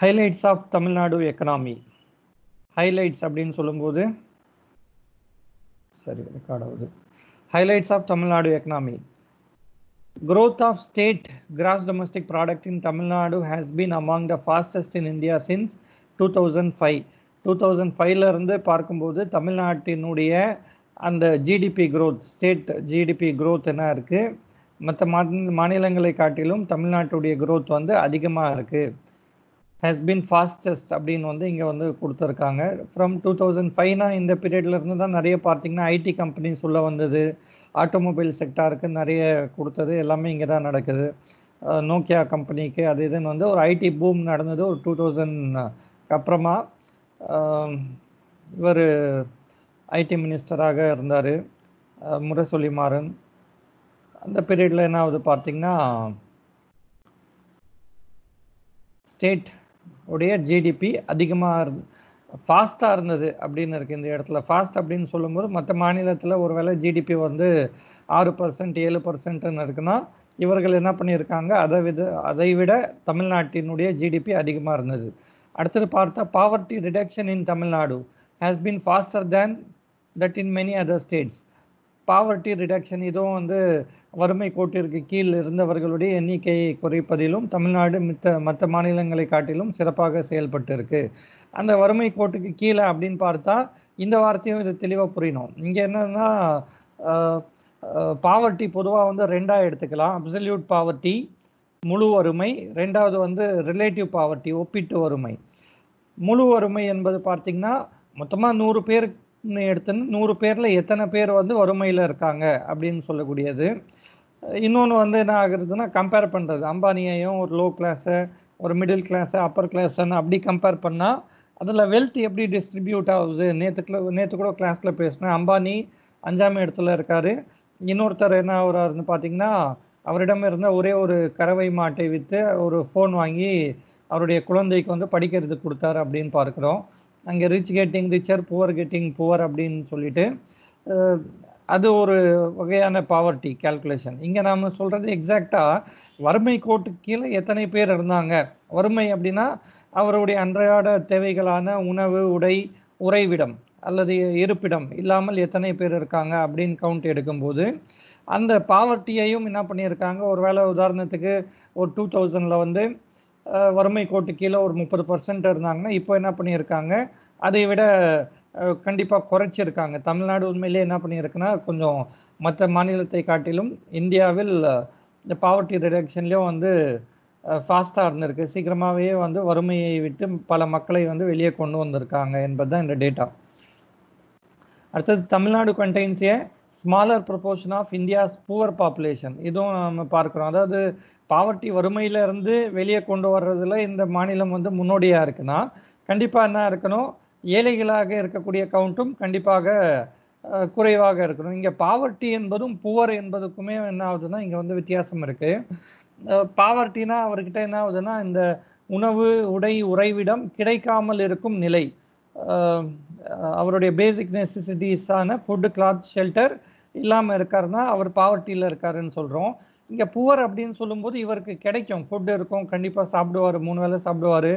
Highlights of Tamil Nadu economy highlights அப்படின்னு சொல்லும்போது சரி ரெக்கார்ட் ஆகுது. Highlights of Tamil Nadu economy growth of state gross domestic product in Tamil Nadu has been among the fastest in India since 2005 2005ல இருந்து பார்க்கும்போது தமிழ்நாட்டினுடைய அந்த GDP growth state GDP growth என்ன இருக்கு? மற்ற மாநிலங்களை காட்டிலும் தமிழ்நாட்டுடைய growth வந்து அதிகமாக இருக்குது ஹேஸ் பின் ஃபாஸ்டஸ்ட் அப்படின்னு வந்து இங்கே வந்து கொடுத்துருக்காங்க. ஃப்ரம் டூ தௌசண்ட் ஃபைவ்னா இந்த பீரியட்ல இருந்து தான் நிறைய பார்த்தீங்கன்னா ஐடி கம்பெனிஸ் உள்ளே வந்தது. ஆட்டோமொபைல் செக்டாருக்கு நிறைய கொடுத்தது. எல்லாமே இங்கே தான் நடக்குது. நோக்கியா கம்பெனிக்கு அது இதுன்னு வந்து ஒரு ஐடி பூம் நடந்தது ஒரு டூ தௌசண்ட் அப்புறமா இவர் ஐடி மினிஸ்டராக இருந்தார். முரசொலி மாறன் அந்த பீரியடில் என்ன ஆகுது பார்த்தீங்கன்னா ஸ்டேட் உடைய ஜிடிபி அதிகமாக இருந்து ஃபாஸ்ட்டாக இருந்தது அப்படின்னு இருக்குது இந்த இடத்துல. ஃபாஸ்ட் அப்படின்னு சொல்லும்போது மற்ற மாநிலத்தில் ஒரு வேளை ஜிடிபி வந்து ஆறு பர்சன்ட் ஏழு பர்சன்ட்னு இருக்குன்னா இவர்கள் என்ன பண்ணியிருக்காங்க? அதை வித அதை விட தமிழ்நாட்டினுடைய ஜிடிபி அதிகமாக இருந்தது. அடுத்தது பார்த்தா poverty reduction in Tamil Nadu has been faster than that in many other states poverty reduction இதுவும் வந்து வறுமை கோட்டிற்கு கீழ் இருந்தவர்களுடைய எண்ணிக்கையை குறைப்பதிலும் தமிழ்நாடு மித்த மற்ற மாநிலங்களை காட்டிலும் சிறப்பாக செயல்பட்டு இருக்கு அந்த வறுமை கோட்டுக்கு கீழே அப்படின்னு பார்த்தா இந்த வார்த்தையும் இது தெளிவாக புரியணும். இங்கே என்னன்னா பாவர்ட்டி பொதுவாக வந்து ரெண்டாக எடுத்துக்கலாம். அப்சல்யூட் பாவர்ட்டி முழு வறுமை ரெண்டாவது வந்து ரிலேட்டிவ் பாவர்ட்டி ஒப்பிட்டு வறுமை. முழு வறுமை என்பது பார்த்திங்கன்னா மொத்தமாக நூறு பேர் எடுத்துன்னு நூறு பேரில் எத்தனை பேர் வந்து வறுமையில் இருக்காங்க அப்படின்னு சொல்லக்கூடியது. இன்னொன்று வந்து என்ன ஆகுறதுன்னா கம்பேர் பண்ணுறது அம்பானியையும் ஒரு லோ கிளாஸை ஒரு மிடில் கிளாஸு அப்பர் கிளாஸ்ன்னு அப்படி கம்பேர் பண்ணால் அதில் வெல்த் எப்படி டிஸ்ட்ரிபியூட் ஆகுது? நேற்றுக்குள்ள நேற்று கூட கிளாஸில் பேசினேன். அம்பானி அஞ்சாம் இடத்துல இருக்கார். இன்னொருத்தர் என்ன ஆகுறாருன்னு பார்த்தீங்கன்னா அவரிடம் இருந்த ஒரே ஒரு கறவை மாட்டை விற்று ஒரு ஃபோன் வாங்கி அவருடைய குழந்தைக்கு வந்து படிக்கிறதுக்கு கொடுத்தாரு அப்படின்னு பார்க்குறோம். அங்கே rich getting richer poor getting poor அப்படின்னு சொல்லிட்டு அது ஒரு வகையான பாவர்ட்டி கேல்குலேஷன் இங்கே நாம் சொல்கிறது எக்ஸாக்டாக வறுமை கோட்டு கீழே எத்தனை பேர் இருந்தாங்க? வறுமை அப்படின்னா அவருடைய அன்றாட தேவைகளான உணவு உடை உறைவிடம் அல்லது இருப்பிடம் இல்லாமல் எத்தனை பேர் இருக்காங்க அப்படின்னு கவுண்ட் எடுக்கும்போது அந்த பாவர்ட்டியையும் என்ன பண்ணியிருக்காங்க? ஒரு வேளை உதாரணத்துக்கு ஒரு டூ தௌசண்டில் வந்து வறுமை கோட்டு கீழே ஒரு முப்பது பர்சன்ட் இருந்தாங்கன்னா இப்போ என்ன பண்ணியிருக்காங்க? அதை விட கண்டிப்பாக குறைச்சிருக்காங்க. தமிழ்நாடு உண்மையிலே என்ன பண்ணியிருக்குன்னா கொஞ்சம் மற்ற மாநிலத்தை காட்டிலும் இந்தியாவில் இந்த பாவர்ட்டி ரிடக்ஷன்லேயும் வந்து ஃபாஸ்ட்டாக இருந்திருக்கு. சீக்கிரமாகவே வந்து வறுமையை விட்டு பல மக்களை வந்து வெளியே கொண்டு வந்திருக்காங்க என்பது தான் இந்த டேட்டா அடுத்தது Tamil Nadu contains smaller proportion of India's poor population இதுவும் நம்ம பார்க்குறோம். அதாவது பாவர்ட்டி வறுமையிலேருந்து வெளியே கொண்டு வர்றதுல இந்த மாநிலம் வந்து முன்னோடியாக இருக்குன்னா கண்டிப்பாக என்ன இருக்கணும்? ஏழைகளாக இருக்கக்கூடிய கவுண்ட்டும் கண்டிப்பாக குறைவாக இருக்கணும். இங்கே பாவர்ட்டி என்பதும் புவர் என்பதுக்குமே என்ன ஆகுதுன்னா இங்கே வந்து வித்தியாசம் இருக்குது பாவர்ட்டினா அவர்கிட்ட என்ன ஆகுதுன்னா இந்த உணவு உடை உறைவிடம் கிடைக்காமல் இருக்கும் நிலை. அவருடைய பேசிக் நெசசிட்டிஸான ஃபுட்டு கிளாத் ஷெல்டர் இல்லாமல் இருக்காருன்னா அவர் பாவர்ட்டியில் இருக்காருன்னு சொல்கிறோம் இங்கே புவர் அப்படின்னு சொல்லும்போது இவருக்கு கிடைக்கும். ஃபுட்டு இருக்கும். கண்டிப்பாக சாப்பிடுவார். மூணு வேளை சாப்பிடுவார்.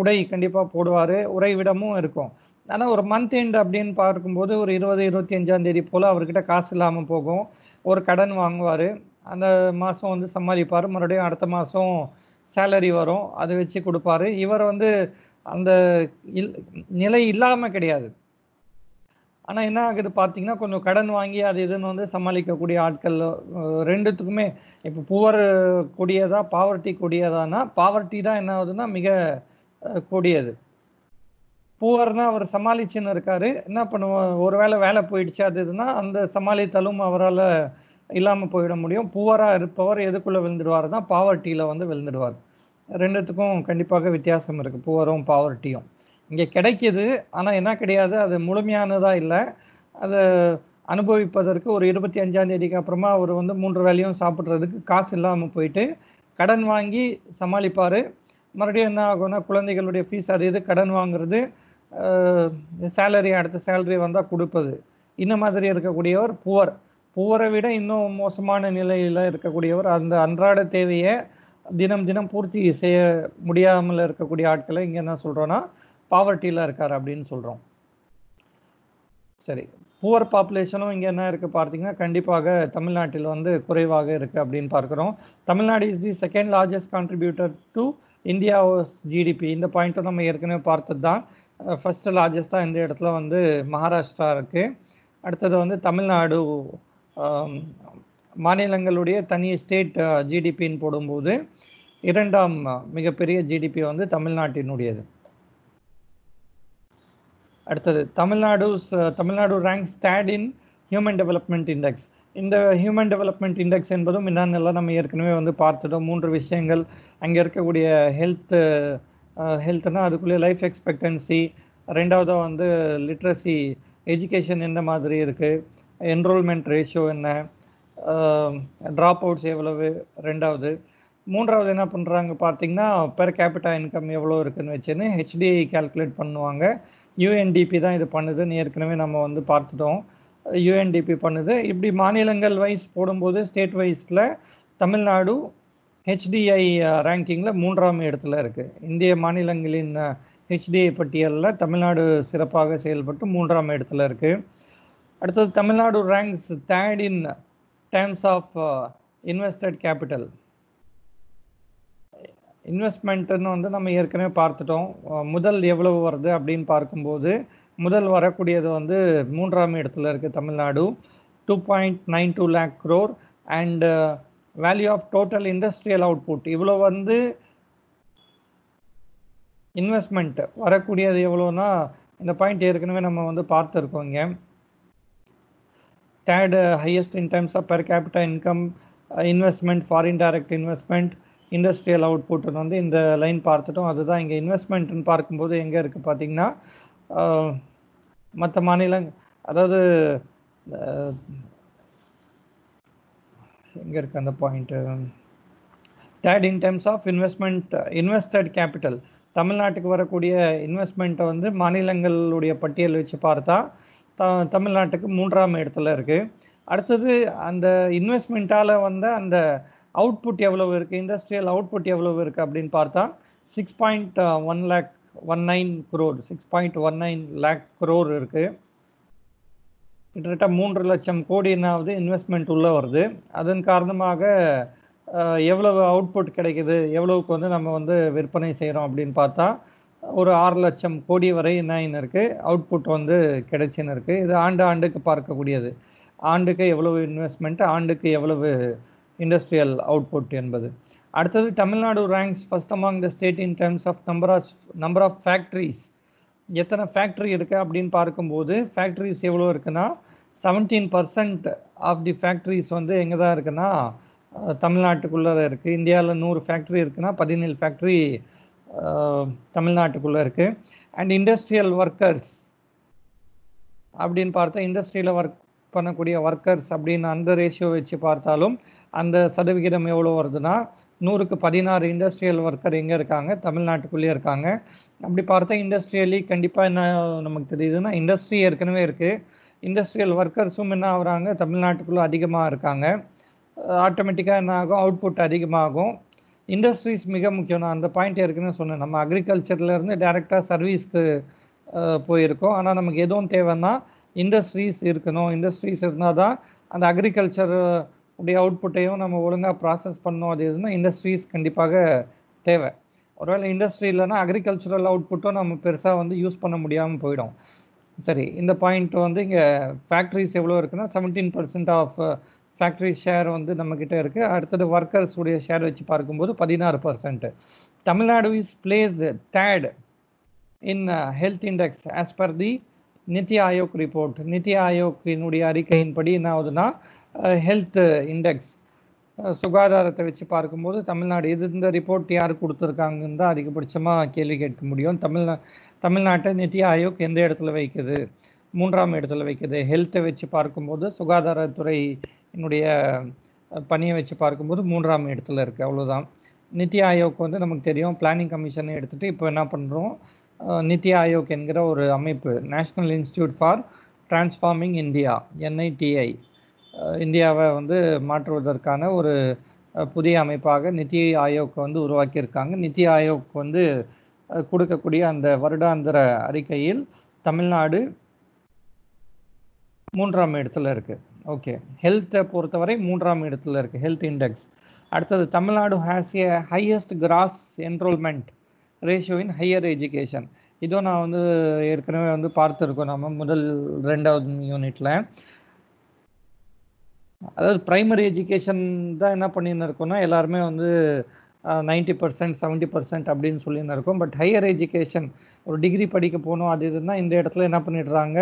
உடை கண்டிப்பாக போடுவார். உறைவிடமும் இருக்கும். ஆனால் ஒரு மந்த் எண்ட் அப்படின்னு பார்க்கும்போது ஒரு இருபது இருபத்தி அஞ்சாம் தேதி போல் அவர்கிட்ட காசு இல்லாமல் போகும். ஒரு கடன் வாங்குவார். அந்த மாதம் வந்து சமாளிப்பார். மறுபடியும் அடுத்த மாதம் சேலரி வரும். அதை வச்சு கொடுப்பாரு. இவர் வந்து அந்த இல் நிலை இல்லாமல் கிடையாது. ஆனால் என்ன ஆகுது பார்த்தீங்கன்னா கொஞ்சம் கடன் வாங்கி அது இதுன்னு வந்து சமாளிக்கக்கூடிய ஆட்கள் ரெண்டுத்துக்குமே இப்போ புவர் கொடியதா பாவர்ட்டி கொடியதானா பாவர்ட்டி தான் என்ன ஆகுதுன்னா மிக கொடியது. புவர்னா அவர் சமாளிச்சுன்னு இருக்காரு. என்ன பண்ணுவோம் ஒரு வேளை வேலை போயிடுச்சு அது இதுனா அந்த சமாளித்தாலும் அவரால் இல்லாமல் போயிட முடியும். புவராக இருப்பவர் எதுக்குள்ளே விழுந்துடுவார் தான் பாவர்ட்டியில் வந்து விழுந்துடுவார். ரெண்டுத்துக்கும் கண்டிப்பாக வித்தியாசம் இருக்குது புவரும் பாவர்ட்டியும் இங்கே கிடைக்கிது. ஆனால் என்ன கிடையாது. அது முழுமையானதாக இல்லை. அதை அனுபவிப்பதற்கு ஒரு இருபத்தி அஞ்சாம் தேதிக்கு அப்புறமா அவர் வந்து மூன்று வேலையும் சாப்பிட்றதுக்கு காசு இல்லாமல் போயிட்டு கடன் வாங்கி சமாளிப்பார். மறுபடியும் என்ன ஆகும்னா குழந்தைகளுடைய ஃபீஸ் அது இது கடன் வாங்குறது சேலரி அடுத்த சேலரி வந்தால் கொடுப்பது. இந்த மாதிரி இருக்கக்கூடியவர் புவர் புவரை விட இன்னும் மோசமான நிலையில் இருக்கக்கூடியவர் அந்த அன்றாட தேவையை தினம் தினம் பூர்த்தி செய்ய முடியாமல் இருக்கக்கூடிய ஆட்களை இங்கே என்ன சொல்கிறோன்னா பாவர்ட்டியில் இருக்கார் அப்படின்னு சொல்கிறோம் சரி புவர் பாப்புலேஷனும் இங்கே என்ன இருக்குது பார்த்தீங்கன்னா கண்டிப்பாக தமிழ்நாட்டில் வந்து குறைவாக இருக்குது அப்படின்னு பார்க்குறோம். Tamil Nadu is the second largest contributor to India GDP இந்த பாயிண்ட்டும் நம்ம ஏற்கனவே பார்த்தது தான் ஃபஸ்ட்டு லார்ஜஸ்ட்டாக இந்த இடத்துல வந்து மகாராஷ்டிரா இருக்குது அடுத்தது வந்து தமிழ்நாடு மாநிலங்களுடைய தனி ஸ்டேட் ஜிடிபின்னு போடும்போது இரண்டாம் மிகப்பெரிய ஜிடிபி வந்து தமிழ்நாட்டினுடையது. அடுத்தது Tamil Nadu Tamil Nadu ranks third in human development index இந்த ஹியூமன் டெவலப்மெண்ட் இண்டெக்ஸ் என்பதும் என்னென்னலாம் நம்ம ஏற்கனவே வந்து பார்த்துட்டோம் மூன்று விஷயங்கள். அங்கே இருக்கக்கூடிய ஹெல்த்து ஹெல்த்னா அதுக்குள்ளே லைஃப் எக்ஸ்பெக்டன்சி ரெண்டாவதாக வந்து லிட்ரஸி எஜுகேஷன் எந்த மாதிரி இருக்குது என்ரோல்மெண்ட் ரேஷியோ என்ன ட்ராப் அவுட்ஸ் எவ்வளவு ரெண்டாவது. மூன்றாவது என்ன பண்ணுறாங்க பார்த்தீங்கன்னா பெர் கேபிட்டா இன்கம் எவ்வளோ இருக்குதுன்னு வச்சுன்னு ஹெச்டிஐ கால்குலேட் பண்ணுவாங்க. யூஎன்டிபி தான் இது பண்ணுதுன்னு ஏற்கனவே நம்ம வந்து பார்த்துட்டோம். யூஎன்டிபி பண்ணுது. இப்படி மாநிலங்கள் வைஸ் போடும்போது ஸ்டேட் வைஸில் தமிழ்நாடு ஹெச்டிஐ ரேங்கிங்கில் மூன்றாம் இடத்துல இருக்குது இந்திய மாநிலங்களின் ஹெச்டிஐ பட்டியலில் தமிழ்நாடு சிறப்பாக செயல்பட்டு மூன்றாம் இடத்துல இருக்குது அடுத்தது Tamil Nadu ranks third in terms of invested capital இன்வெஸ்ட்மெண்ட்டுன்னு வந்து நம்ம ஏற்கனவே பார்த்துட்டோம். முதல் எவ்வளவு வருது அப்படின்னு பார்க்கும்போது முதல் வரக்கூடியது வந்து மூன்றாம் இடத்துல இருக்குது Tamil Nadu. Two point nine two lakh crore and value of total industrial output இவ்வளோ வந்து இன்வெஸ்ட்மெண்ட் வரக்கூடியது எவ்வளோனா இந்த பாயிண்ட் ஏற்கனவே நம்ம வந்து பார்த்துருக்கோம் இங்கே. Third highest in terms of per capital income investment foreign direct investment industrial அவுட்புட்னு வந்து இந்த லைன் பார்த்துட்டோம். அதுதான் இங்கே இன்வெஸ்ட்மெண்ட்னு பார்க்கும்போது எங்கே இருக்குது பார்த்தீங்கன்னா மற்ற மாநிலம் அதாவது எங்கே இருக்குது அந்த point third in times of investment invested capital தமிழ்நாட்டுக்கு வரக்கூடிய இன்வெஸ்ட்மெண்ட்டை வந்து மாநிலங்களுடைய பட்டியல் வச்சு பார்த்தா த தமிழ்நாட்டுக்கு மூன்றாம் இடத்துல இருக்குது அடுத்தது அந்த இன்வெஸ்ட்மெண்ட்டால் வந்த அந்த அவுட்புட் எவ்வளவு இருக்குது இண்டஸ்ட்ரியல் அவுட்புட் எவ்வளவு இருக்குது அப்படின்னு பார்த்தா six point one lakh one nine crore six point one nine lakh crore இருக்குது கிட்டத்தட்ட மூன்று லட்சம் கோடி என்னாவது இன்வெஸ்ட்மெண்ட் உள்ளே வருது. அதன் காரணமாக uh, எவ்வளவு அவுட்புட் கிடைக்குது? எவ்வளவுக்கு வந்து நம்ம வந்து விற்பனை செய்கிறோம் அப்படின்னு பார்த்தா ஒரு ஆறு லட்சம் கோடி வரை என்ன இருக்குது அவுட்புட் வந்து கிடைச்சின்னு இருக்குது இது ஆண்டு ஆண்டுக்கு பார்க்கக்கூடியது. ஆண்டுக்கு எவ்வளவு இன்வெஸ்ட்மெண்ட் ஆண்டுக்கு எவ்வளவு இண்டஸ்ட்ரியல் அவுட்புட் என்பது. அடுத்தது Tamil Nadu ranks first among the state in terms of number of number of factories எத்தனை ஃபேக்ட்ரி இருக்குது அப்படின்னு பார்க்கும்போது ஃபேக்ட்ரிஸ் எவ்வளோ இருக்குன்னா seventeen percent of the factories வந்து எங்கே தான் இருக்குன்னா தமிழ்நாட்டுக்குள்ளே இருக்குது இந்தியாவில் நூறு ஃபேக்ட்ரி இருக்குன்னா பதினேழு ஃபேக்ட்ரி தமிழ்நாட்டுக்குள்ளே இருக்குது அண்ட் இண்டஸ்ட்ரியல் ஒர்க்கர்ஸ் அப்படின்னு பார்த்தா இண்டஸ்ட்ரியில் ஒர்க் பண்ணக்கூடிய ஒர்க்கர்ஸ் அப்படின்னு அந்த ரேஷியோ வச்சு பார்த்தாலும் அந்த சதவிகிதம் எவ்வளோ வருதுன்னா நூறுக்கு பதினாறு இண்டஸ்ட்ரியல் ஒர்க்கர் எங்கே இருக்காங்க தமிழ்நாட்டுக்குள்ளேயே இருக்காங்க. அப்படி பார்த்தா இண்டஸ்ட்ரியலி கண்டிப்பாக என்ன நமக்கு தெரியுதுன்னா இண்டஸ்ட்ரி ஏற்கனவே இருக்குது இண்டஸ்ட்ரியல் ஒர்க்கர்ஸும் என்ன ஆகுறாங்க தமிழ்நாட்டுக்குள்ளே அதிகமாக இருக்காங்க. ஆட்டோமேட்டிக்காக என்ன ஆகும் அவுட்புட் அதிகமாகும். இண்டஸ்ட்ரீஸ் மிக முக்கியம். நான் அந்த பாயிண்ட் ஏற்கனவே சொன்னேன். நம்ம அக்ரிகல்ச்சர்லேருந்து டேரெக்டாக சர்வீஸ்க்கு போயிருக்கோம். ஆனால் நமக்கு எதுவும் தேவைன்னா இண்டஸ்ட்ரீஸ் இருக்கணும். இண்டஸ்ட்ரீஸ் இருந்தால் தான் அந்த அக்ரிகல்ச்சர் உடைய அவுட்புட்டையும் நம்ம ஒழுங்காக ப்ராசஸ் பண்ணோம் அது இருந்தால் இண்டஸ்ட்ரீஸ் கண்டிப்பாக தேவை. ஒருவேளை இண்டஸ்ட்ரி இல்லைன்னா அக்ரிகல்ச்சுரல் அவுட்புட்டும் நம்ம பெருசாக வந்து யூஸ் பண்ண முடியாமல் போயிடும். சரி இந்த பாயிண்ட் வந்து இங்கே ஃபேக்ட்ரிஸ் எவ்வளோ இருக்குன்னா seventeen percent of factory share வந்து நம்மக்கிட்ட இருக்குது அடுத்தது ஒர்க்கர்ஸ் உடைய ஷேர் வச்சு பார்க்கும்போது பதினாறு percent Tamil Nadu is placed third in health index as per the NITI Aayog report NITI ஆயோக்கினுடைய அறிக்கையின்படி என்ன ஆகுதுன்னா ஹெல்த் இண்டெக்ஸ் சுகாதாரத்தை வச்சு பார்க்கும்போது தமிழ்நாடு இது இந்த ரிப்போர்ட் யார் கொடுத்துருக்காங்கன்னு தான் அதிகபட்சமாக கேள்வி கேட்க முடியும். தமிழ்நா தமிழ்நாட்டை நித்தி ஆயோக் எந்த இடத்துல வைக்குது? மூன்றாம் இடத்துல வைக்குது. ஹெல்த்தை வச்சு பார்க்கும்போது சுகாதாரத்துறை என்னுடைய பணியை வச்சு பார்க்கும்போது மூன்றாம் இடத்துல இருக்குது அவ்வளோதான் நித்தி ஆயோக் வந்து நமக்கு தெரியும். பிளானிங் கமிஷனை எடுத்துகிட்டு இப்போ என்ன பண்ணுறோம் நித்தி ஆயோக் என்கிற ஒரு அமைப்பு. National Institute for Transforming India NITI இந்தியாவை வந்து மாற்றுவதற்கான ஒரு புதிய அமைப்பாக நித்தி ஆயோக் வந்து உருவாக்கியிருக்காங்க. நித்தி ஆயோக் வந்து கொடுக்கக்கூடிய அந்த வருடாந்திர அறிக்கையில் தமிழ்நாடு மூன்றாம் இடத்துல இருக்கு. ஓகே. ஹெல்த்தை பொறுத்தவரை மூன்றாம் இடத்துல இருக்கு. ஹெல்த் இண்டெக்ஸ் அடுத்தது Tamil Nadu has a highest gross enrolment ratio in higher education இதோ நான் வந்து ஏற்கனவே வந்து பார்த்துருக்கோம் நம்ம முதல் ரெண்டாவது யூனிட்ல அதாவது பிரைமரி எஜுகேஷன் தான் என்ன பண்ணின்னு இருக்கோம்னா எல்லாருமே வந்து நைன்டி பர்சன்ட் செவன்ட்டி பர்சன்ட் அப்படின்னு சொல்லின்னு இருக்கோம் பட் ஹையர் எஜுகேஷன் ஒரு டிகிரி படிக்க போகணும் அது இதுனா இந்த இடத்துல என்ன பண்ணிடுறாங்க?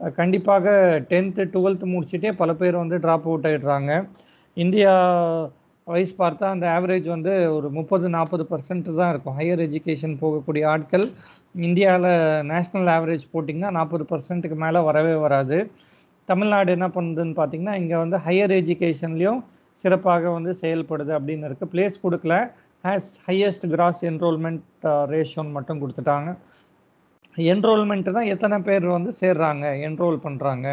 கண்டிப்பாக டென்த்து டுவெல்த்து முடிச்சுட்டே பல பேர் வந்து ட்ராப் அவுட் ஆகிடுறாங்க இந்தியா வயசு பார்த்தா அந்த ஆவரேஜ் வந்து ஒரு முப்பது நாற்பது பர்சன்ட் தான் இருக்கும். ஹையர் எஜுகேஷன் போகக்கூடிய ஆட்கள் இந்தியாவில் நேஷ்னல் ஆவரேஜ் போட்டிங்கன்னா நாற்பது பர்சன்ட்டுக்கு மேலே வரவே வராது. தமிழ்நாடு என்ன பண்ணுதுன்னு பார்த்தீங்கன்னா இங்கே வந்து ஹையர் எஜுகேஷன்லேயும் சிறப்பாக வந்து செயல்படுது அப்படின்னு இருக்குது பிளேஸ் கொடுக்கல. ஹேஸ் ஹையஸ்ட் கிராஸ் என்ரோல்மெண்ட் ரேஷியோன்னு மட்டும் கொடுத்துட்டாங்க. என்ரோல்மெண்ட்டு தான் எத்தனை பேர் வந்து சேர்றாங்க என்ரோல் பண்ணுறாங்க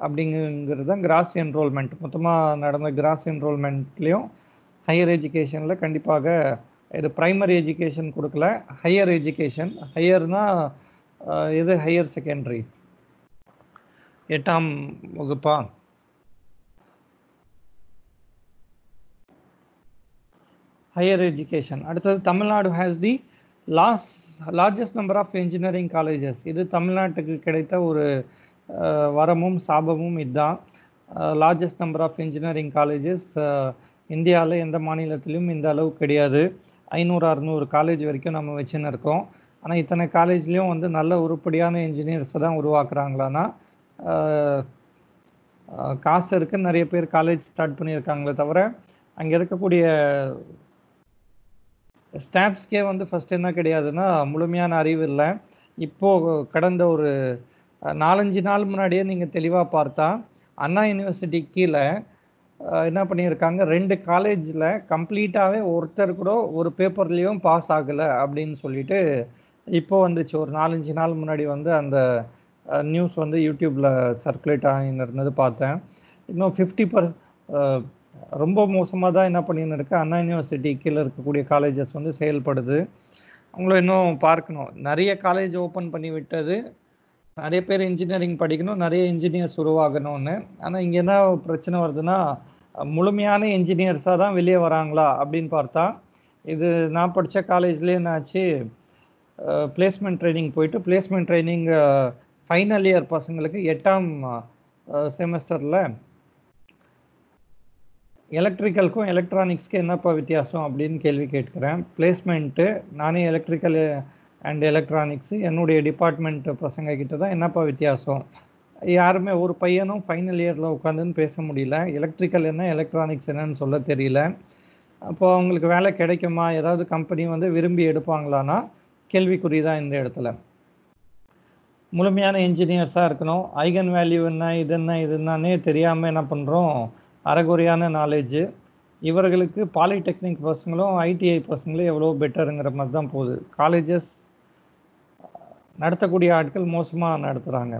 அப்படிங்கிறது தான் கிராஸ் என்ரோல்மெண்ட் மொத்தமாக நடந்த கிராஸ் என்ரோல்மெண்ட்லேயும் ஹையர் எஜுகேஷனில் கண்டிப்பாக இது ப்ரைமரி எஜுகேஷன் கொடுக்கல ஹையர் எஜுகேஷன் ஹையர்னா இது ஹையர் செகண்டரி எட்டாம் வகுப்பா? ஹையர் எஜுகேஷன் அடுத்தது Tamil Nadu has the loss largest number of engineering colleges இது தமிழ்நாட்டுக்கு கிடைத்த ஒரு வரமும் சாபமும் இதுதான் largest number of engineering colleges இந்தியாவில் எந்த மாநிலத்திலையும் இந்த அளவு கிடையாது. ஐநூறு அறுநூறு காலேஜ் வரைக்கும் நம்ம வச்சுன்னு இருக்கோம். ஆனால் இத்தனை காலேஜ்லேயும் வந்து நல்ல உருப்படியான இன்ஜினியர்ஸை தான் உருவாக்குறாங்களான்னா காசு இருக்கு. நிறைய பேர் காலேஜ் ஸ்டார்ட் பண்ணியிருக்காங்களே தவிர அங்கே இருக்கக்கூடிய ஸ்டாஃப்ஸ்க்கே வந்து ஃபஸ்ட் என்ன கிடையாதுன்னா முழுமையான அறிவு இல்லை. இப்போது கடந்த ஒரு நாலஞ்சு நாள் முன்னாடியே நீங்கள் தெளிவாக பார்த்தா அண்ணா யூனிவர்சிட்டி கீழே என்ன பண்ணியிருக்காங்க ரெண்டு காலேஜில் கம்ப்ளீட்டாகவே ஒருத்தர் கூட ஒரு பேப்பர்லேயும் பாஸ் ஆகலை அப்படின்னு சொல்லிட்டு இப்போ வந்துச்சு. ஒரு நாலஞ்சு நாள் முன்னாடி வந்து அந்த நியூஸ் வந்து யூடியூப்பில் சர்க்குலேட் ஆகின்னு இருந்தது பார்த்தேன். இன்னும் ஃபிஃப்டி பர் ரொம்ப மோசமாக தான் என்ன பண்ணின்னு இருக்கு. அண்ணா யூனிவர்சிட்டி கீழே இருக்கக்கூடிய காலேஜஸ் வந்து செயல்படுது. அவங்கள இன்னும் பார்க்கணும். நிறைய காலேஜ் ஓப்பன் பண்ணி விட்டது. நிறைய பேர் இன்ஜினியரிங் படிக்கணும் நிறைய இன்ஜினியர்ஸ் உருவாகணும்னு. ஆனால் இங்கே என்ன பிரச்சனை வருதுன்னா முழுமையான இன்ஜினியர்ஸாக தான் வெளியே வராங்களா அப்படின்னு பார்த்தா இது நான் படித்த காலேஜ்லேயே என்னாச்சு பிளேஸ்மெண்ட் ட்ரைனிங் போயிட்டு பிளேஸ்மெண்ட் ட்ரைனிங் ஃபைனல் இயர் பசங்களுக்கு எட்டாம் செமஸ்டரில் எலக்ட்ரிக்கலுக்கும் எலக்ட்ரானிக்ஸ்க்கு என்னப்பா வித்தியாசம் அப்படின்னு கேள்வி கேட்குறேன். பிளேஸ்மெண்ட்டு நானே எலக்ட்ரிக்கல் அண்ட் எலக்ட்ரானிக்ஸு என்னுடைய டிபார்ட்மெண்ட் பசங்க கிட்ட தான் என்னப்பா வித்தியாசம்? யாருமே ஒரு பையனும் ஃபைனல் இயரில் உட்காந்துன்னு பேச முடியல. எலக்ட்ரிக்கல் என்ன எலக்ட்ரானிக்ஸ் என்னன்னு சொல்ல தெரியல. அப்போ அவங்களுக்கு வேலை கிடைக்குமா? ஏதாவது கம்பெனி வந்து விரும்பி எடுப்பாங்களான்னா கேள்விக்குறி தான் இந்த இடத்துல. முழுமையான இன்ஜினியர்ஸாக இருக்கணும். ஐகன் வேல்யூ என்ன இது என்ன இது என்னன்னே தெரியாமல் என்ன பண்ணுறோம் அறகுறையான நாலேஜு இவர்களுக்கு பாலிடெக்னிக் பசங்களும் ஐடிஐ பசங்களும் எவ்வளோ பெட்டருங்கிற மாதிரி தான் போகுது. காலேஜஸ் நடத்தக்கூடிய ஆட்கள் மோசமாக நடத்துகிறாங்க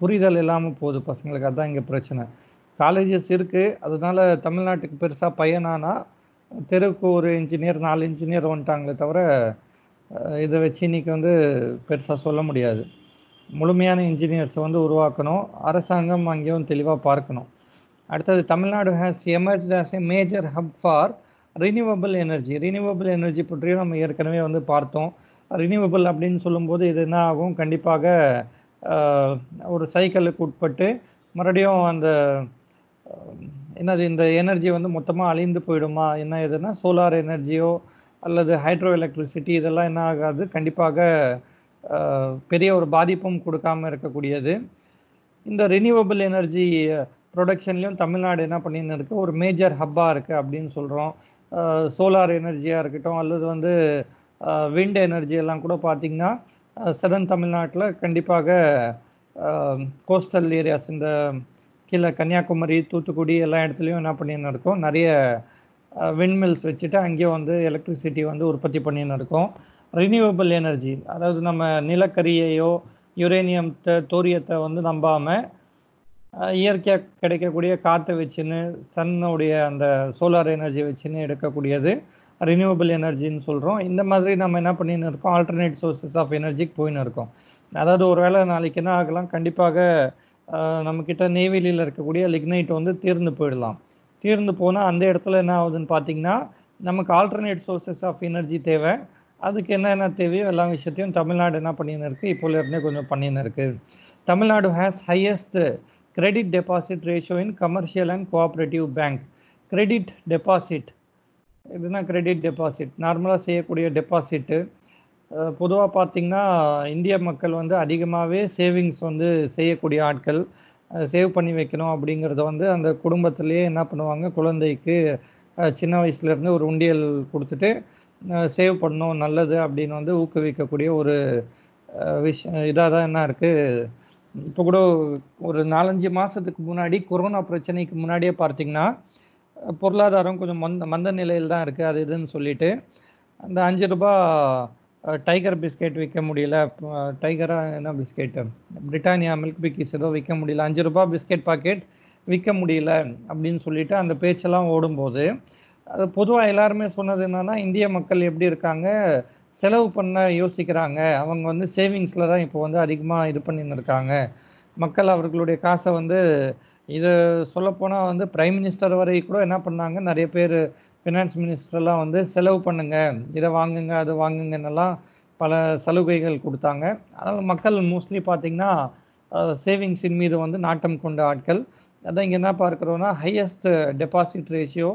புரிதல் இல்லாமல் போகுது பசங்களுக்கு. அதுதான் இங்கே பிரச்சனை. காலேஜஸ் இருக்குது அதனால தமிழ்நாட்டுக்கு பெருசாக பையனானா தெருவுக்கு ஒரு இன்ஜினியர் நாலு இன்ஜினியர் வந்துட்டாங்களே தவிர இதை வச்சு இன்னைக்கு வந்து பெருசாக சொல்ல முடியாது. முழுமையான இன்ஜினியர்ஸை வந்து உருவாக்கணும். அரசாங்கம் அங்கேயும் தெளிவாக பார்க்கணும். அடுத்தது Tamil Nadu has emerge as a major hub for renewable energy renewable energy பற்றியும் நம்ம ஏற்கனவே வந்து பார்த்தோம். ரினியூவபிள் அப்படின்னு சொல்லும்போது இது என்ன ஆகும்? கண்டிப்பாக ஒரு சைக்கிளுக்கு உட்பட்டு மறுபடியும் அந்த என்னது இந்த எனர்ஜி வந்து மொத்தமாக அழிந்து போயிடுமா? என்ன எதுனா சோலார் எனர்ஜியோ அல்லது ஹைட்ரோ எலக்ட்ரிசிட்டி இதெல்லாம் என்ன ஆகாது. கண்டிப்பாக பெரிய ஒரு பாதிப்பும் கொடுக்காம இருக்கக்கூடியது. இந்த ரினியூவபிள் எனர்ஜி ப்ரொடக்ஷன்லேயும் தமிழ்நாடு என்ன பண்ணின்னு ஒரு மேஜர் ஹப்பாக இருக்குது அப்படின்னு சொல்கிறோம் சோலார் எனர்ஜியாக இருக்கட்டும் அல்லது வந்து விண்ட் எனர்ஜி எல்லாம் கூட பார்த்திங்கன்னா சதன் தமிழ்நாட்டில் கண்டிப்பாக கோஸ்டல் ஏரியாஸ் இந்த கீழே கன்னியாகுமரி தூத்துக்குடி எல்லா இடத்துலையும் என்ன பண்ணி நடக்கும் நிறைய விண்மில்ஸ் வச்சுட்டு அங்கேயும் வந்து எலக்ட்ரிசிட்டி வந்து உற்பத்தி பண்ணி நடக்கும் ரினியூவபிள் எனர்ஜி அதாவது நம்ம நிலக்கரியையோ யுரேனியத்தை தோரியத்தை வந்து நம்பாமல் இயற்கையாக கிடைக்கக்கூடிய காற்றை வச்சுன்னு சன்னுடைய அந்த சோலார் எனர்ஜி வச்சுன்னு எடுக்கக்கூடியது. ரினியூவபிள் எனர்ஜின்னு சொல்கிறோம் இந்த மாதிரி நம்ம என்ன பண்ணின்னு இருக்கோம்? ஆல்டர்னேட் சோர்சஸ் ஆஃப் எனர்ஜிக்கு போயின்னு இருக்கோம். அதாவது ஒரு வேளை நாளைக்கு என்ன ஆகலாம்? கண்டிப்பாக நம்மக்கிட்ட நெய்வேலியில் இருக்கக்கூடிய லிக்னைட் வந்து தீர்ந்து போயிடலாம். தீர்ந்து போனால் அந்த இடத்துல என்ன ஆகுதுன்னு பார்த்தீங்கன்னா நமக்கு ஆல்டர்னேட் சோர்சஸ் ஆஃப் எனர்ஜி தேவை. அதுக்கு என்னென்ன தேவையோ எல்லா விஷயத்தையும் தமிழ்நாடு என்ன பண்ணின்னு இருக்குது இப்போலேருந்தே கொஞ்சம் பண்ணின்னு இருக்குது Tamil Nadu has highest credit deposit ratio in commercial and cooperative bank credit deposit இதுனா கிரெடிட் டெபாசிட் நார்மலாக செய்யக்கூடிய டெபாசிட்டு பொதுவாக பார்த்திங்கன்னா இந்திய மக்கள் வந்து அதிகமாகவே சேவிங்ஸ் வந்து செய்யக்கூடிய ஆட்கள். சேவ் பண்ணி வைக்கணும் அப்படிங்கிறத வந்து அந்த குடும்பத்திலேயே என்ன பண்ணுவாங்க? குழந்தைக்கு சின்ன வயசுலேருந்து ஒரு உண்டியல் கொடுத்துட்டு சேவ் பண்ணணும் நல்லது அப்படின்னு வந்து ஊக்குவிக்கக்கூடிய ஒரு விஷயம் இதாக தான் என்ன இருக்குது இப்போ கூட ஒரு நாலஞ்சு மாதத்துக்கு முன்னாடி கொரோனா பிரச்சனைக்கு முன்னாடியே பார்த்தீங்கன்னா பொருளாதாரம் கொஞ்சம் மந்த மந்த நிலையில் தான் இருக்குது அது இதுன்னு சொல்லிட்டு அந்த அஞ்சு ரூபா டைகர் பிஸ்கெட் விற்க முடியல. டைகராக என்ன பிஸ்கெட்டு பிரிட்டானியா மில்க் பிக்கிஸ் ஏதோ விற்க முடியல. அஞ்சு ரூபா பிஸ்கெட் பாக்கெட் விற்க முடியல அப்படின்னு சொல்லிட்டு அந்த பேச்செல்லாம் ஓடும்போது அது பொதுவாக எல்லாருமே சொன்னது என்னன்னா இந்திய மக்கள் எப்படி இருக்காங்க? செலவு பண்ண யோசிக்கிறாங்க. அவங்க வந்து சேவிங்ஸில் தான் இப்போ வந்து அதிகமாக இது பண்ணின்னு இருக்காங்க. மக்கள் அவர்களுடைய காசை வந்து இது சொல்லப்போனால் வந்து பிரைம் மினிஸ்டர் வரை கூட என்ன பண்ணாங்க? நிறைய பேர் ஃபினான்ஸ் மினிஸ்டர்லாம் வந்து செலவு பண்ணுங்க இதை வாங்குங்க அதை வாங்குங்கன்னெல்லாம் பல சலுகைகள் கொடுத்தாங்க. அதனால் மக்கள் மோஸ்ட்லி பார்த்திங்கன்னா சேவிங்ஸின் மீது வந்து நாட்டம் கொண்ட ஆட்கள். அதான் இங்கே என்ன பார்க்குறோன்னா ஹையஸ்ட் டெபாசிட் ரேஷியோ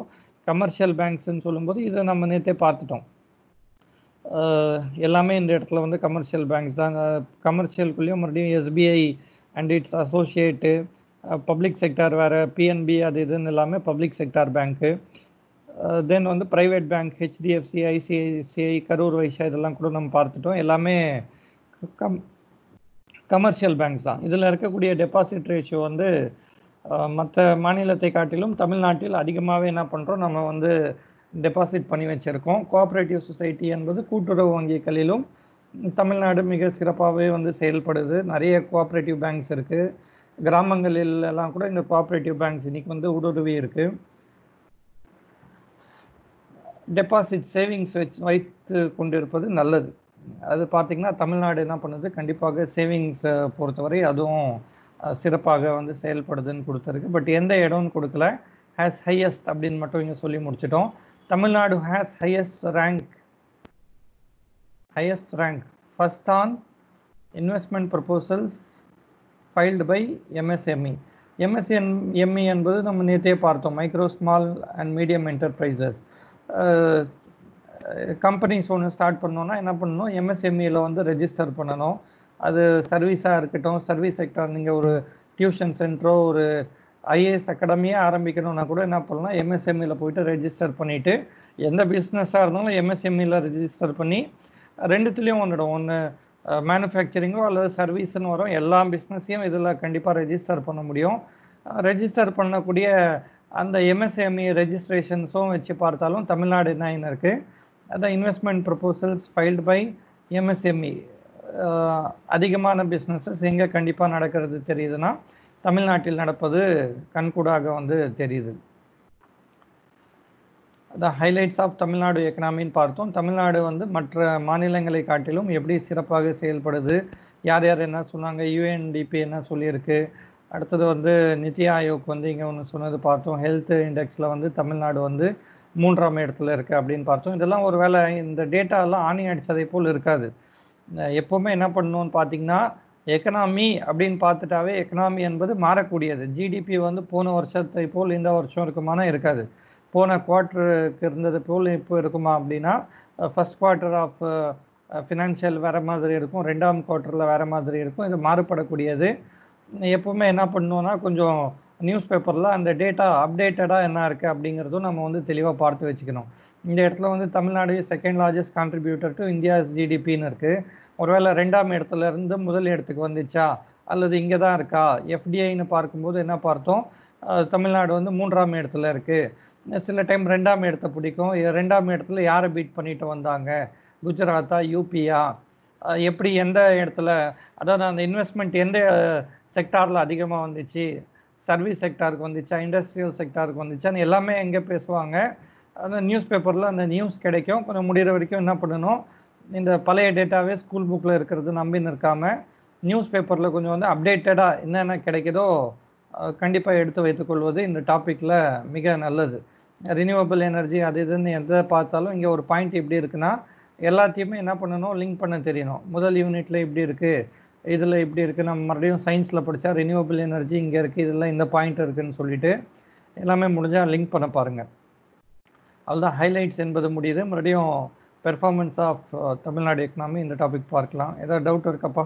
கமர்ஷியல் பேங்க்ஸ்ன்னு சொல்லும்போது இதை நம்ம நேற்றே பார்த்துட்டோம். எல்லாமே இந்த இடத்துல வந்து கமர்ஷியல் பேங்க்ஸ் தான். கமர்ஷியல்குள்ளேயும் மறுபடியும் SBI and its associate public sector வேறு பிஎன்பி அது இதுன்னு எல்லாமே பப்ளிக் செக்டார் பேங்க்கு தென் வந்து private bank HDFC ICICI Karur Vysya இதெல்லாம் கூட நம்ம பார்த்துட்டோம். எல்லாமே கம் கமர்ஷியல் பேங்க்ஸ் தான். இதில் இருக்கக்கூடிய டெபாசிட் ரேஷியோ வந்து மற்ற மாநிலத்தை காட்டிலும் தமிழ்நாட்டில் அதிகமாகவே என்ன பண்ணுறோம் நம்ம வந்து டெபாசிட் பண்ணி வச்சுருக்கோம். கோஆப்ரேட்டிவ் சொசைட்டி என்பது கூட்டுறவு வங்கிகளிலும் தமிழ்நாடு மிக சிறப்பாகவே வந்து செயல்படுது. நிறைய கோஆப்ரேட்டிவ் பேங்க்ஸ் இருக்குது கிராமங்களிலெல்லாம் கூட இந்த கோஆப்ரேட்டிவ் பேங்க்ஸ் இன்னைக்கு வந்து ஊடுருவி இருக்குது டெபாசிட் சேவிங்ஸ் வச்சு வைத்து கொண்டிருப்பது நல்லது. அது பார்த்திங்கன்னா தமிழ்நாடு என்ன பண்ணுது? கண்டிப்பாக சேவிங்ஸை பொறுத்தவரை அதுவும் சிறப்பாக வந்து செயல்படுதுன்னு கொடுத்துருக்கு. பட் எந்த இடம்னு கொடுக்கல. ஹேஸ் ஹையஸ்ட் அப்படின்னு மட்டும் இங்கே சொல்லி முடிச்சிட்டோம். Tamil Nadu has highest rank highest rank first on investment proposals filed by MSME MSME என்பது நம்ம நேற்றே பார்த்தோம் micro small and medium enterprises companies ஒன்று ஸ்டார்ட் பண்ணோன்னா என்ன பண்ணணும்? எம்எஸ்எம்இயில் வந்து ரெஜிஸ்டர் பண்ணணும். அது சர்வீஸாக இருக்கட்டும் சர்வீஸ் செக்டர் நீங்கள் ஒரு டியூஷன் சென்டரோ ஒரு ஐஏஎஸ் அகாடமியே ஆரம்பிக்கணும்னா கூட என்ன பண்ணலாம்? எம்எஸ்எம்இயில் போயிட்டு ரெஜிஸ்டர் பண்ணிவிட்டு எந்த பிஸ்னஸாக இருந்தாலும் எம்எஸ்எம்இயில் ரெஜிஸ்டர் பண்ணி ரெண்டுத்துலேயும் வந்துடும் ஒன்று மேனுஃபேக்சரிங்கோ அல்லது சர்வீஸ்னு வரும். எல்லா பிஸ்னஸையும் இதில் கண்டிப்பாக ரெஜிஸ்டர் பண்ண முடியும். ரெஜிஸ்டர் பண்ணக்கூடிய அந்த எம்எஸ்எம்இ ரெஜிஸ்ட்ரேஷன்ஸும் வச்சு பார்த்தாலும் தமிழ்நாடு என்ன இருக்குது அதான் investment proposals filed by MSME அதிகமான பிஸ்னஸஸ் எங்கே கண்டிப்பாக நடக்கிறது தெரியுதுன்னா தமிழ்நாட்டில் நடப்பது கண்கூடாக வந்து தெரியுது. த ஹைலைட்ஸ் ஆஃப் தமிழ்நாடு எக்கனாமின்னு பார்த்தோம். தமிழ்நாடு வந்து மற்ற மாநிலங்களை காட்டிலும் எப்படி சிறப்பாக செயல்படுது? யார் யார் என்ன சொன்னாங்க? யூஎன்டிபி என்ன சொல்லியிருக்கு? அடுத்தது வந்து நித்தி ஆயோக் வந்து இங்கே ஒன்று சொன்னது பார்த்தோம். ஹெல்த் இண்டெக்ஸில் வந்து தமிழ்நாடு வந்து மூன்றாம் இடத்துல இருக்குது அப்படின்னு பார்த்தோம். இதெல்லாம் ஒரு வேளை இந்த டேட்டாலாம் ஆணி அடித்ததை போல் இருக்காது. எப்போவுமே என்ன பண்ணணும்னு பார்த்தீங்கன்னா எக்கனாமி அப்படின்னு பார்த்துட்டாவே எக்கனாமி என்பது மாறக்கூடியது. ஜிடிபி வந்து போன வருஷத்தை போல் இந்த வருஷம் இருக்குமானா இருக்காது. போன குவார்ட்டருக்கு இருந்தது போல் இப்போ இருக்குமா அப்படின்னா ஃபஸ்ட் குவார்ட்டர் ஆஃப் ஃபினான்ஷியல் வேறு மாதிரி இருக்கும். ரெண்டாம் குவார்ட்டரில் வேறு மாதிரி இருக்கும். இது மாறுபடக்கூடியது. எப்போவுமே என்ன பண்ணுவோன்னா கொஞ்சம் நியூஸ் பேப்பரில் அந்த டேட்டா அப்டேட்டடாக என்ன இருக்குது அப்படிங்கிறதும் நம்ம வந்து தெளிவாக பார்த்து வச்சுக்கணும். இந்த இடத்துல வந்து Tamil Nadu second largest contributor to India's ஜிடிபின்னு இருக்குது ஒருவேளை ரெண்டாம் இடத்துல இருந்து முதல் இடத்துக்கு வந்துச்சா? அல்லது இங்கே தான் இருக்கா? எஃப்டிஐன்னு பார்க்கும்போது என்ன பார்த்தோம்? தமிழ்நாடு வந்து மூன்றாம் இடத்துல இருக்குது சில டைம் ரெண்டாம் இடத்த பிடிக்கும். ரெண்டாம் இடத்துல யாரை பீட் பண்ணிட்டு வந்தாங்க? குஜராத்தா யூபியா? எப்படி எந்த இடத்துல? அதாவது அந்த இன்வெஸ்ட்மெண்ட் எந்த செக்டாரில் அதிகமாக வந்துச்சு? சர்வீஸ் செக்டாருக்கு வந்துச்சா? இண்டஸ்ட்ரியல் செக்டாருக்கு வந்துச்சான்னு எல்லாமே எங்கே பேசுவாங்க? அந்த நியூஸ் பேப்பரில் அந்த நியூஸ் கிடைக்கும். கொஞ்சம் முடிகிற வரைக்கும் என்ன பண்ணணும்? இந்த பழைய டேட்டாவே ஸ்கூல் புக்கில் இருக்கிறது நம்பின்னு இருக்காமல் நியூஸ் பேப்பரில் கொஞ்சம் வந்து அப்டேட்டடாக என்னென்ன கிடைக்குதோ கண்டிப்பாக எடுத்து வைத்துக்கொள்வது இந்த டாப்பிக்கில் மிக நல்லது. ரினியூவபிள் எனர்ஜி அது இதுன்னு எதை பார்த்தாலும் இங்கே ஒரு பாயிண்ட் எப்படி இருக்குன்னா எல்லாத்தையுமே என்ன பண்ணணும்? லிங்க் பண்ண தெரியணும். முதல் யூனிட்டில் இப்படி இருக்குது இதில் இப்படி இருக்குது நம்ம மறுபடியும் சயின்ஸில் படித்தா ரினியூவபிள் எனர்ஜி இங்கே இருக்குது இதில் இந்த பாயிண்ட் இருக்குதுன்னு சொல்லிட்டு எல்லாமே முடிஞ்சால் லிங்க் பண்ண பாருங்கள் அதுதான் ஹைலைட்ஸ் என்பது முடியுது. மறுபடியும் performance of uh, Tamil Nadu economy இந்த டாபிக் பார்க்கலாம். ஏதாவது டவுட் இருக்கப்பா